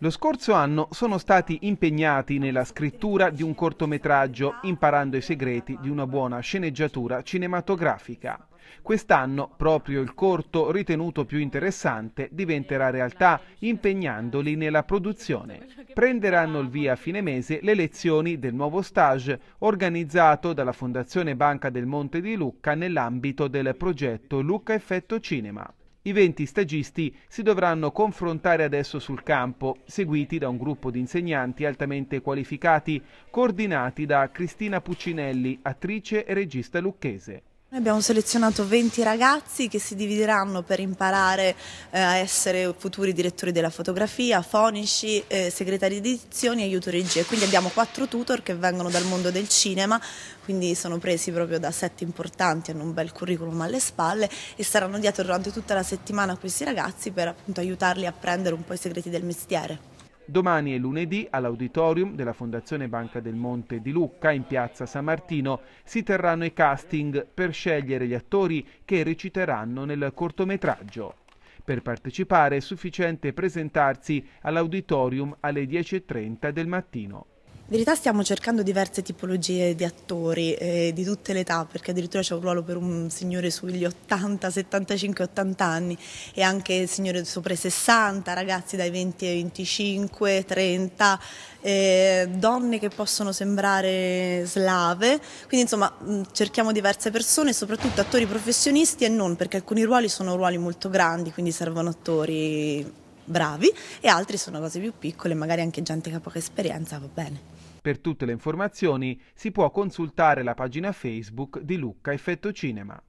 Lo scorso anno sono stati impegnati nella scrittura di un cortometraggio, imparando i segreti di una buona sceneggiatura cinematografica. Quest'anno proprio il corto ritenuto più interessante diventerà realtà impegnandoli nella produzione. Prenderanno il via a fine mese le lezioni del nuovo stage organizzato dalla Fondazione Banca del Monte di Lucca nell'ambito del progetto Lucca Effetto Cinema. I 20 stagisti si dovranno confrontare adesso sul campo, seguiti da un gruppo di insegnanti altamente qualificati, coordinati da Cristina Puccinelli, attrice e regista lucchese. Noi abbiamo selezionato 20 ragazzi che si divideranno per imparare eh, a essere futuri direttori della fotografia, fonici, eh, segretari di edizioni e aiuto regie. Quindi abbiamo quattro tutor che vengono dal mondo del cinema, quindi sono presi proprio da set importanti, hanno un bel curriculum alle spalle e saranno dietro durante tutta la settimana questi ragazzi per appunto aiutarli a prendere un po' i segreti del mestiere. Domani e lunedì all'auditorium della Fondazione Banca del Monte di Lucca in piazza San Martino si terranno i casting per scegliere gli attori che reciteranno nel cortometraggio. Per partecipare è sufficiente presentarsi all'auditorium alle 10.30 del mattino. In verità stiamo cercando diverse tipologie di attori eh, di tutte le età, perché addirittura c'è un ruolo per un signore sugli 80, 75, 80 anni e anche signore sopra i 60, ragazzi dai 20 ai 25, 30, eh, donne che possono sembrare slave, quindi insomma mm, cerchiamo diverse persone, soprattutto attori professionisti e non, perché alcuni ruoli sono ruoli molto grandi, quindi servono attori bravi e altri sono cose più piccole, magari anche gente che ha poca esperienza, va bene. Per tutte le informazioni si può consultare la pagina Facebook di Lucca Effetto Cinema.